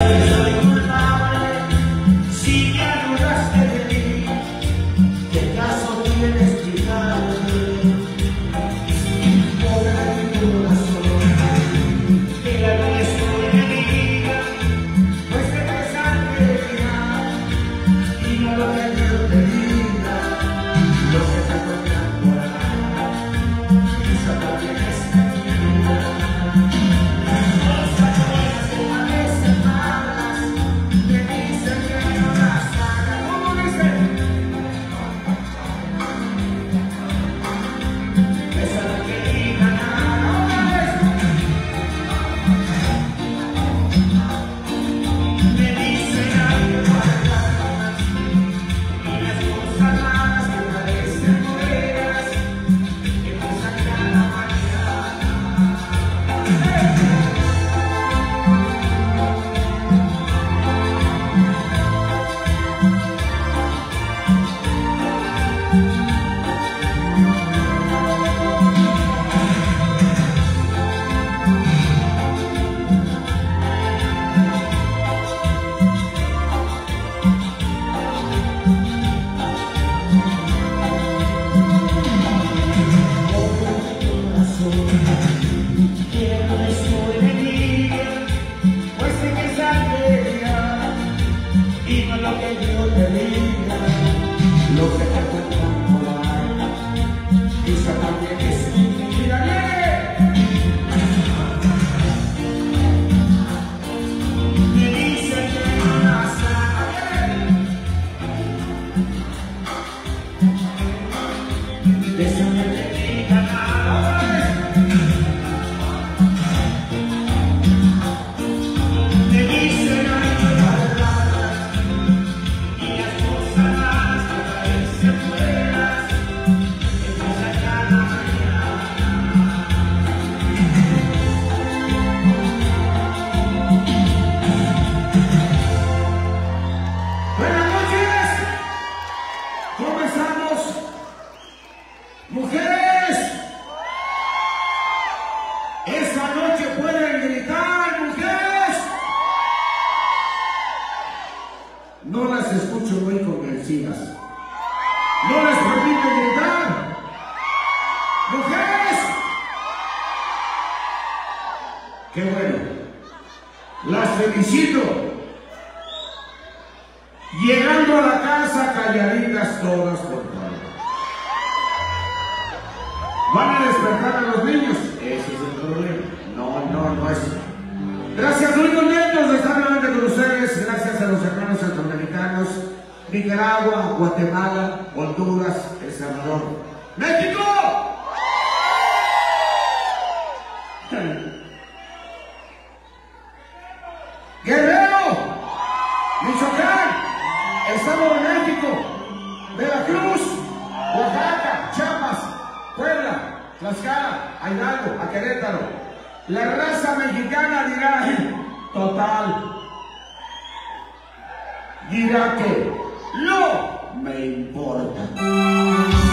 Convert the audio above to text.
Yeah. escucho muy convencidas. No les permito gritar. ¡Mujeres! ¡Qué bueno! Las felicito. Llegando a la casa calladitas todas, por favor. Van a despertar. Nicaragua, Guatemala, Honduras, El Salvador. ¡México! ¡Guerrero! ¡Michoacán! Estado de México, Veracruz, Oaxaca, Chiapas, Puebla, Tlaxcala, a Hidalgo, a La raza mexicana dirá, total, dirá no me importa.